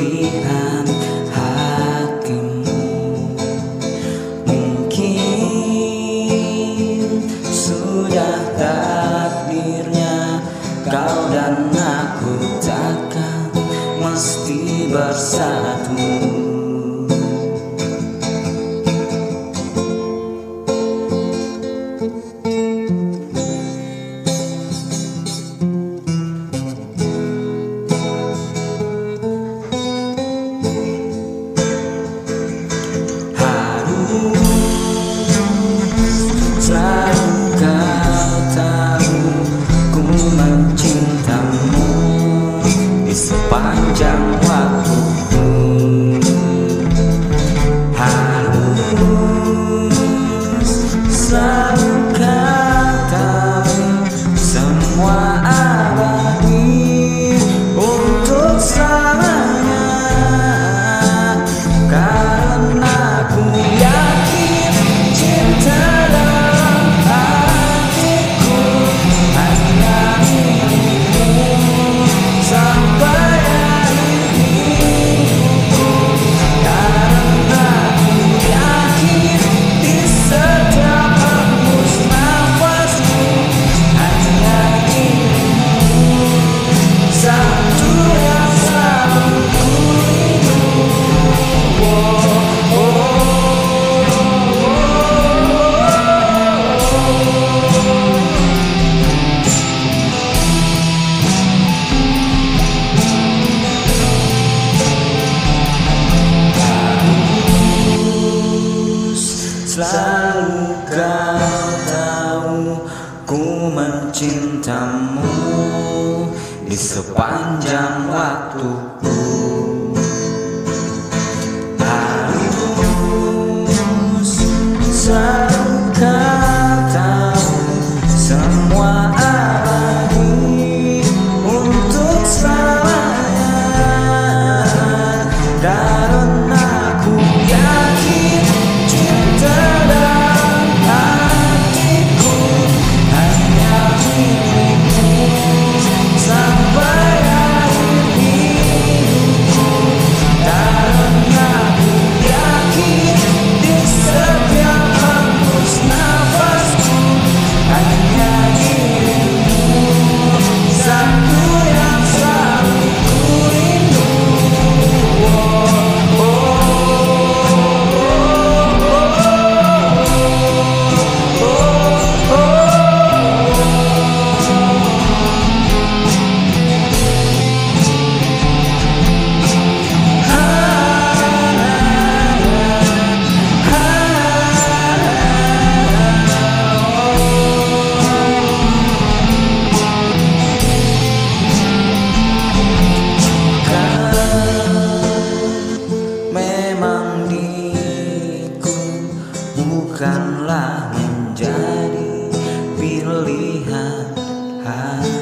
kecurian hatimu. Mungkin sudah takdirnya Kau dan aku takkan mesti bersatu Selalu kau tahu ku mencintamu Di sepanjang waktuku. Harus selalu kau tahu semua bukanlah menjadi pilihan hati.